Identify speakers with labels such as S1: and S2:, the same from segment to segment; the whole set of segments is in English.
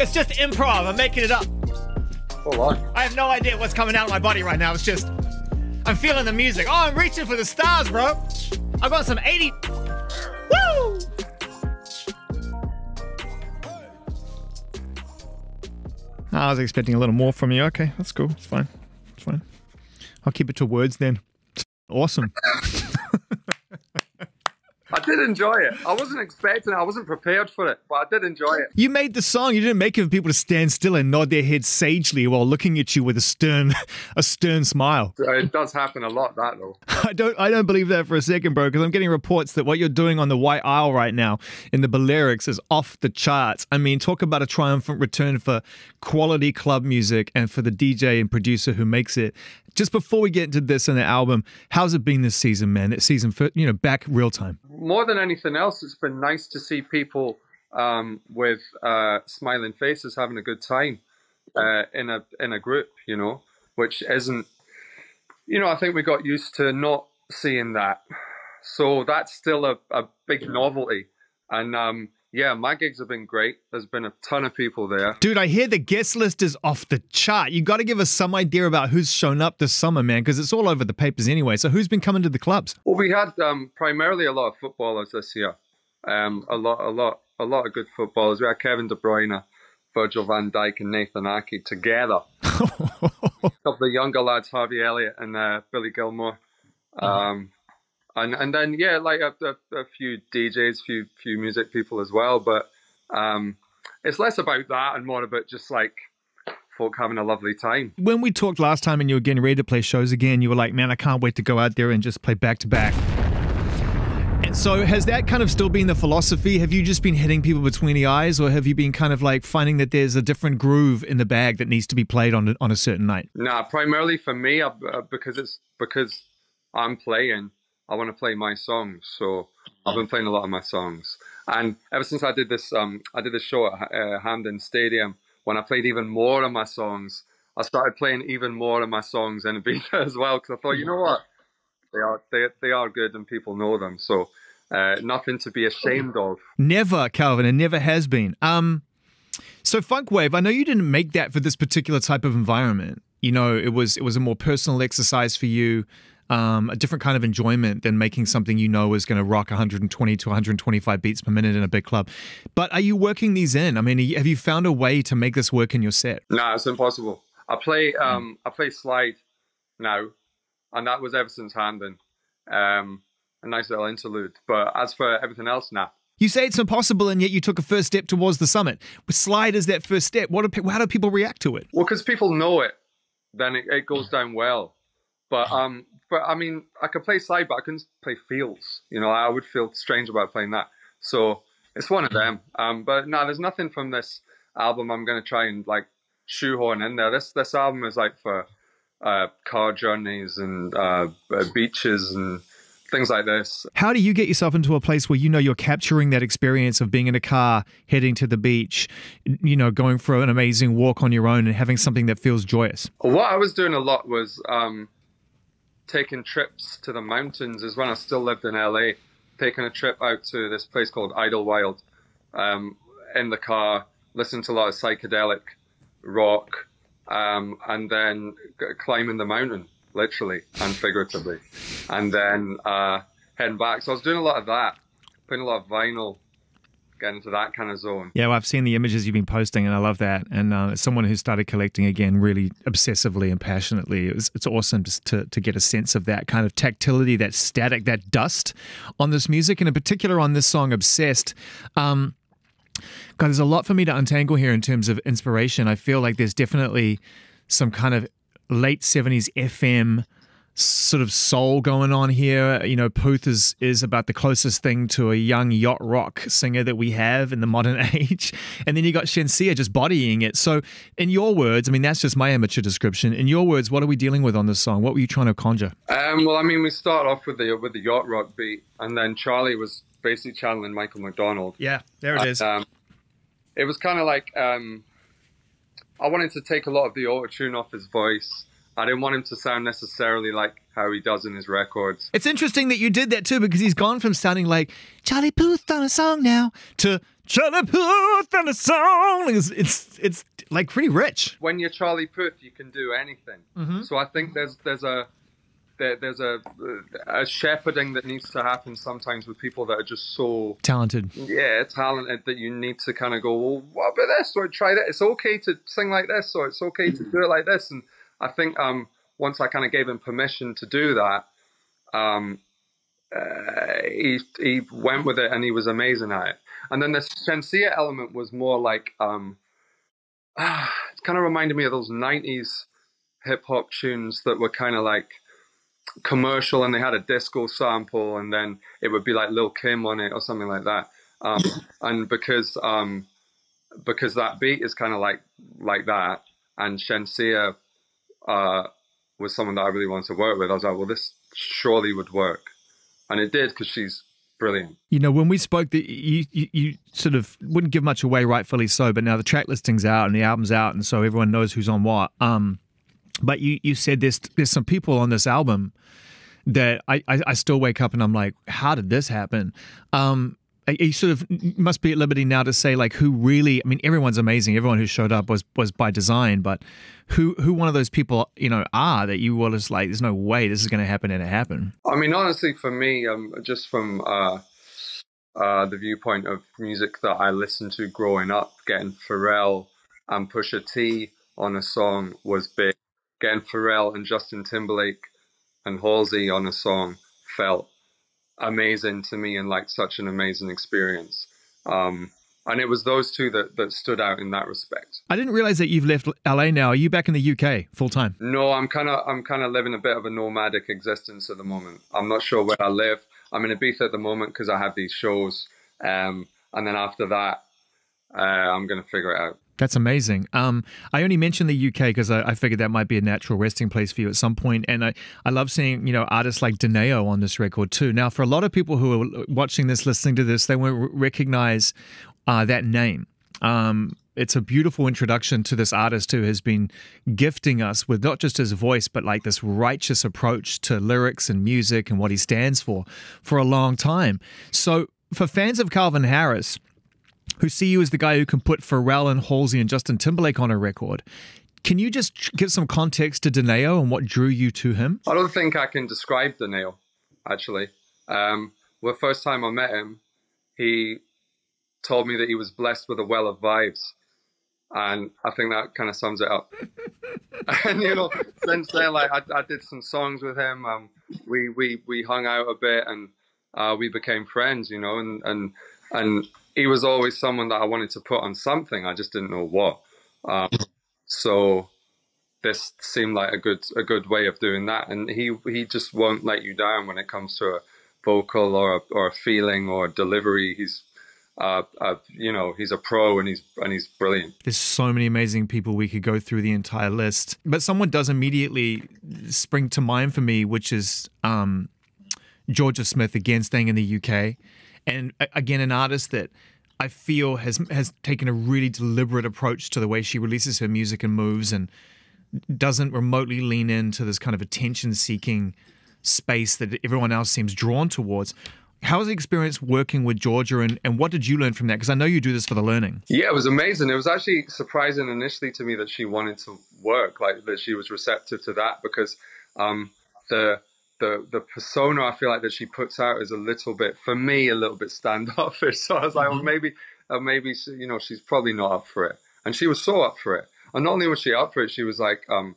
S1: It's just improv. I'm making it up.
S2: Oh, Hold on.
S1: I have no idea what's coming out of my body right now. It's just, I'm feeling the music. Oh, I'm reaching for the stars, bro. I've got some 80. Woo! I was expecting a little more from you. Okay, that's cool. It's fine. It's fine. I'll keep it to words then. Awesome.
S2: I did enjoy it. I wasn't expecting it. I wasn't prepared for it, but I did enjoy it.
S1: You made the song. You didn't make it for people to stand still and nod their heads sagely while looking at you with a stern, a stern smile.
S2: It does happen a lot, that though.
S1: I don't, I don't believe that for a second, bro. Because I'm getting reports that what you're doing on the White Isle right now in the Balearics is off the charts. I mean, talk about a triumphant return for quality club music and for the DJ and producer who makes it. Just before we get into this and the album, how's it been this season, man? That season, for, you know, back real time.
S2: More than anything else, it's been nice to see people um, with uh, smiling faces having a good time uh, in a in a group, you know, which isn't, you know, I think we got used to not seeing that, so that's still a, a big novelty, and um, yeah, my gigs have been great. There's been a ton of people there.
S1: Dude, I hear the guest list is off the chart. You got to give us some idea about who's shown up this summer, man, because it's all over the papers anyway. So who's been coming to the clubs?
S2: Well, we had um, primarily a lot of footballers this year. Um, a lot, a lot, a lot of good footballers. We had Kevin De Bruyne, Virgil van Dijk, and Nathan Ake together. of younger lads, Harvey Elliott and uh, Billy Gilmour. Um, and and then yeah, like a, a, a few DJs, few few music people as well. But um, it's less about that and more about just like folk having a lovely time.
S1: When we talked last time and you were getting ready to play shows again, you were like, "Man, I can't wait to go out there and just play back to back." And so, has that kind of still been the philosophy? Have you just been hitting people between the eyes, or have you been kind of like finding that there's a different groove in the bag that needs to be played on on a certain night?
S2: Nah, primarily for me, uh, because it's because I'm playing. I want to play my songs. So I've been playing a lot of my songs. And ever since I did this, um, I did this show at uh, Hampden Stadium when I played even more of my songs. I started playing even more of my songs in Ibiza as well because I thought, you know what, they are they they are good and people know them. So uh, nothing to be ashamed of.
S1: Never, Calvin, and never has been. Um, so Funk Wav. I know you didn't make that for this particular type of environment. You know, it was it was a more personal exercise for you um, a different kind of enjoyment than making something you know is going to rock 120 to 125 beats per minute in a big club. But are you working these in? I mean, have you found a way to make this work in your set?
S2: No, it's impossible. I play um, I play slide now, and that was ever since Hampden. Um, a nice little interlude. But as for everything else, now. Nah.
S1: You say it's impossible, and yet you took a first step towards the summit. Slide is that first step. What do, how do people react to it?
S2: Well, because people know it, then it, it goes down well. But um, but I mean, I could play slide, but I couldn't play Feels. You know, I would feel strange about playing that. So it's one of them. Um, but no, there's nothing from this album I'm going to try and like shoehorn in there. This this album is like for uh, car journeys and uh, uh, beaches and things like this.
S1: How do you get yourself into a place where you know you're capturing that experience of being in a car, heading to the beach, you know, going for an amazing walk on your own and having something that feels joyous?
S2: What I was doing a lot was um, taking trips to the mountains is when I still lived in LA. Taking a trip out to this place called Idyllwild um, in the car, listening to a lot of psychedelic rock, um, and then climbing the mountain, literally and figuratively, and then uh, heading back. So I was doing a lot of that, putting a lot of vinyl get into that kind of zone.
S1: Yeah, well, I've seen the images you've been posting, and I love that. And uh, as someone who started collecting again, really obsessively and passionately, it was, it's awesome just to to get a sense of that kind of tactility, that static, that dust on this music, and in particular on this song, "Obsessed." Um, God, there's a lot for me to untangle here in terms of inspiration. I feel like there's definitely some kind of late 70s FM sort of soul going on here. You know, Puth is is about the closest thing to a young yacht rock singer that we have in the modern age. And then you got Shenseea just bodying it. So, in your words, I mean, that's just my amateur description. In your words, what are we dealing with on this song? What were you trying to conjure?
S2: Um, well, I mean, we start off with the with the yacht rock beat, and then Charlie was basically channeling Michael McDonald.
S1: Yeah, there it is. Um,
S2: it was kind of like um, I wanted to take a lot of the auto tune off his voice I didn't want him to sound necessarily like how he does in his records.
S1: It's interesting that you did that too, because he's gone from sounding like Charlie Puth on a song now to Charlie Puth on a song. It's it's, it's like pretty rich.
S2: When you're Charlie Puth, you can do anything. Mm-hmm. So I think there's there's a there, there's a a shepherding that needs to happen sometimes with people that are just so
S1: talented.
S2: Yeah, talented that you need to kind of go, well, what about this? Or try that. It's okay to sing like this, or it's okay to do it like this. And I think um, once I kind of gave him permission to do that, um, uh, he he went with it and he was amazing at it. And then the Shenseea element was more like um, ah, it kind of reminded me of those '90s hip hop tunes that were kind of like commercial and they had a disco sample and then it would be like Lil Kim on it or something like that. Um, and because um, because that beat is kind of like like that, and Shenseea uh, was someone that I really wanted to work with, I was like, well, this surely would work, and it did because she's brilliant.
S1: You know, when we spoke, the, you, you, you sort of wouldn't give much away, rightfully so. But now the track listing's out and the album's out, and so everyone knows who's on what. Um, but you you said there's there's some people on this album that I, I, I still wake up and I'm like, how did this happen? Um, you sort of must be at liberty now to say like who really i mean everyone's amazing. Everyone who showed up was was by design but who who one of those people you know are that you were just like there's no way this is going to happen and it happened?
S2: I mean honestly for me um just from uh uh the viewpoint of music that i listened to growing up getting pharrell and pusha t on a song was big. Getting pharrell and justin timberlake and halsey on a song felt amazing to me and like such an amazing experience. Um, and it was those two that, that stood out in that respect.
S1: I didn't realize that you've left LA now. Are you back in the UK full time?
S2: No, I'm kind of I'm kind of living a bit of a nomadic existence at the moment. I'm not sure where I live. I'm in Ibiza at the moment because I have these shows, um, and then after that, uh, I'm going to figure it out.
S1: That's amazing. Um, I only mentioned the UK because I, I, figured that might be a natural resting place for you at some point. and I, I love seeing you know artists like Donae'o on this record too. Now, for a lot of people who are watching this, listening to this, they won't recognize uh, that name. Um, it's a beautiful introduction to this artist who has been gifting us with not just his voice, but like this righteous approach to lyrics and music and what he stands for for a long time. So, for fans of Calvin Harris who see you as the guy who can put Pharrell and Halsey and Justin Timberlake on a record. Can you just give some context to Donae'o and what drew you to him?
S2: I don't think I can describe Donae'o, actually. Um, the first time I met him, he told me that he was blessed with a well of vibes. And I think that kind of sums it up. and, you know, since then, like, I, I did some songs with him. Um, we, we, we hung out a bit and uh, we became friends, you know, and, and, and he was always someone that I wanted to put on something. I just didn't know what. Um, so this seemed like a good a good way of doing that. And he he just won't let you down when it comes to a vocal or a, or a feeling or a delivery. He's uh, uh, you know, he's a pro and he's and he's brilliant.
S1: There's so many amazing people we could go through the entire list, but someone does immediately spring to mind for me, which is um, Jorja Smith again, staying in the UK and again an artist that I feel has has taken a really deliberate approach to the way she releases her music and moves and doesn't remotely lean into this kind of attention seeking space that everyone else seems drawn towards. How was the experience working with Jorja and, and what did you learn from that? Because I know you do this for the learning.
S2: Yeah, it was amazing. It was actually surprising initially to me that she wanted to work, like that she was receptive to that because um, the the the persona I feel like that she puts out is a little bit for me a little bit standoffish. So I was like, mm-hmm. well, maybe uh, maybe she, you know she's probably not up for it, and she was so up for it. And not only was she up for it, she was like um,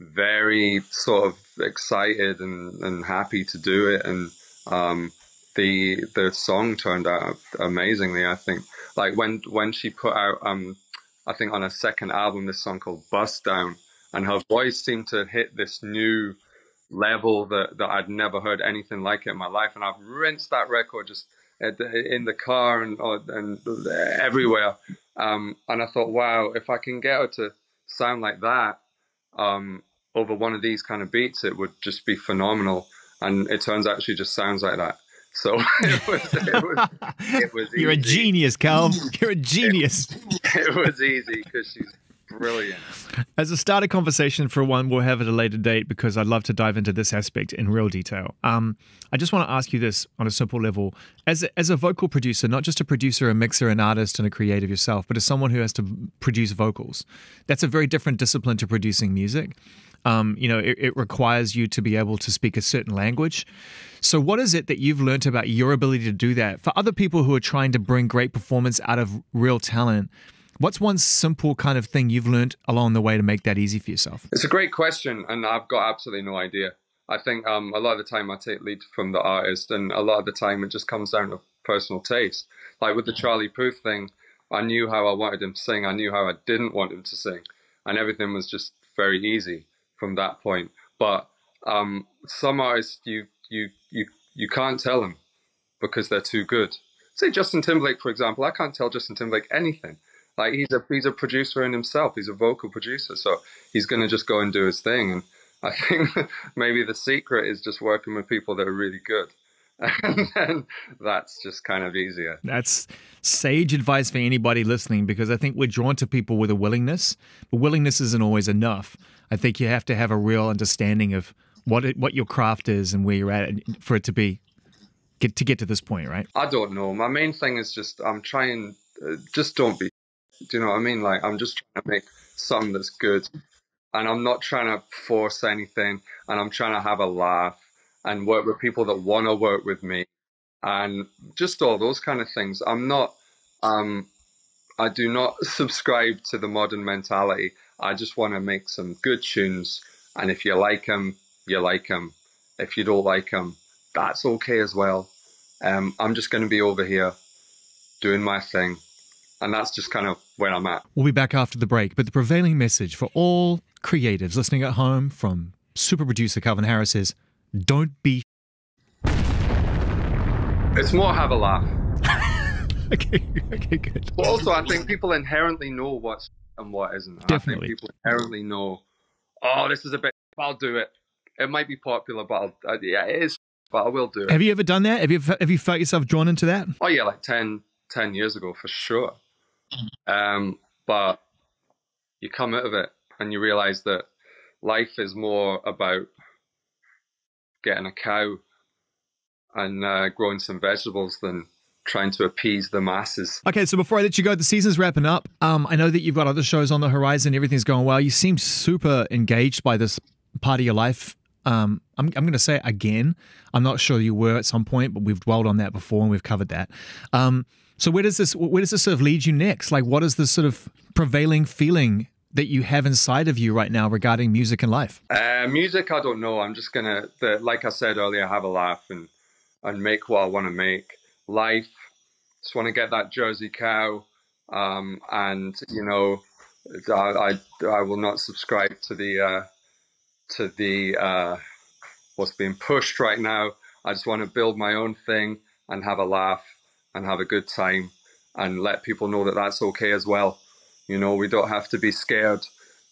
S2: very sort of excited and, and happy to do it, and um, the the song turned out amazingly. I think like when when she put out um, I think on her second album this song called Bussdown, and her voice seemed to hit this new level that, that I'd never heard anything like it in my life. And I've rinsed that record just in the car and, uh, and everywhere. Um, and I thought, wow, if I can get her to sound like that um, over one of these kind of beats, it would just be phenomenal. And it turns out she just sounds like that. So it was, it was, it was
S1: You're a genius, Cal. You're a genius.
S2: It, it was easy because she's Brilliant.
S1: As a starter conversation for one, we'll have at a later date because I'd love to dive into this aspect in real detail. Um, I just want to ask you this on a simple level. As a, as a vocal producer, not just a producer, a mixer, an artist, and a creative yourself, but as someone who has to produce vocals, that's a very different discipline to producing music. Um, you know, it, it requires you to be able to speak a certain language. So, what is it that you've learned about your ability to do that? For other people who are trying to bring great performance out of real talent, What's one simple kind of thing you've learned along the way to make that easy for yourself?
S2: It's a great question, and I've got absolutely no idea. I think um, a lot of the time I take lead from the artist, and a lot of the time it just comes down to personal taste. Like with the Charlie Puth thing, I knew how I wanted him to sing, I knew how I didn't want him to sing, and everything was just very easy from that point. But um, some artists, you you you you can't tell them because they're too good. Say Justin Timberlake, for example. I can't tell Justin Timberlake anything like he's a he's a producer in himself. He's a vocal producer, so he's going to just go and do his thing. And I think maybe the secret is just working with people that are really good. and then that's just kind of easier.
S1: That's sage advice for anybody listening because I think we're drawn to people with a willingness, but willingness isn't always enough. I think you have to have a real understanding of what it, what your craft is and where you're at for it to be get to get to this point, right?
S2: I don't know. My main thing is just I'm trying. Uh, just don't be do you know what I mean? Like I'm just trying to make something that's good, and I'm not trying to force anything, and I'm trying to have a laugh and work with people that want to work with me, and just all those kind of things. I'm not, um, I do not subscribe to the modern mentality. I just want to make some good tunes, and if you like them, you like them. If you don't like them, that's okay as well. Um, I'm just going to be over here doing my thing and that's just kind of where I'm at.
S1: We'll be back after the break, but the prevailing message for all creatives listening at home from super producer Calvin Harris is don't be.
S2: It's more have a laugh.
S1: okay, okay, good.
S2: But also, I think people inherently know what's and what isn't.
S1: Definitely.
S2: I think people inherently know, oh, this is a bit, I'll do it. It might be popular, but I'll, uh, yeah, it is, but I will do it.
S1: Have you ever done that? Have you, have you felt yourself drawn into that?
S2: Oh, yeah, like 10, 10 years ago for sure. Um, but you come out of it and you realize that life is more about getting a cow and uh, growing some vegetables than trying to appease the masses.
S1: Okay, so before I let you go, the season's wrapping up. Um, I know that you've got other shows on the horizon. Everything's going well. You seem super engaged by this part of your life. Um, I'm, I'm going to say again. I'm not sure you were at some point, but we've dwelled on that before and we've covered that. Um, so where does this where does this sort of lead you next? Like what is the sort of prevailing feeling that you have inside of you right now regarding music and life?
S2: Uh, music, I don't know. I'm just gonna, the, like I said earlier, have a laugh and and make what I want to make. Life, just want to get that Jersey cow, um, and you know, I, I, I will not subscribe to the uh, to the uh, what's being pushed right now. I just want to build my own thing and have a laugh and have a good time and let people know that that's okay as well. You know, we don't have to be scared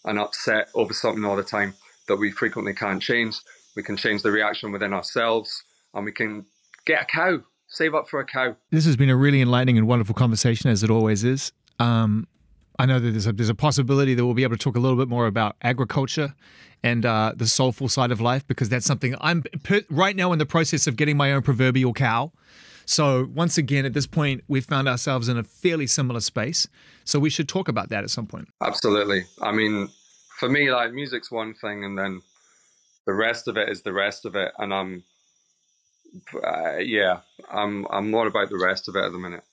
S2: and upset over something all the time that we frequently can't change. We can change the reaction within ourselves and we can get a cow, save up for a cow.
S1: This has been a really enlightening and wonderful conversation, as it always is. Um, I know that there's a, there's a possibility that we'll be able to talk a little bit more about agriculture and uh, the soulful side of life because that's something I'm right now in the process of getting my own proverbial cow. So once again, at this point, we've found ourselves in a fairly similar space. So we should talk about that at some point.
S2: Absolutely. I mean, for me, like music's one thing, and then the rest of it is the rest of it. And I'm, uh, yeah, I'm I'm more about the rest of it at the minute.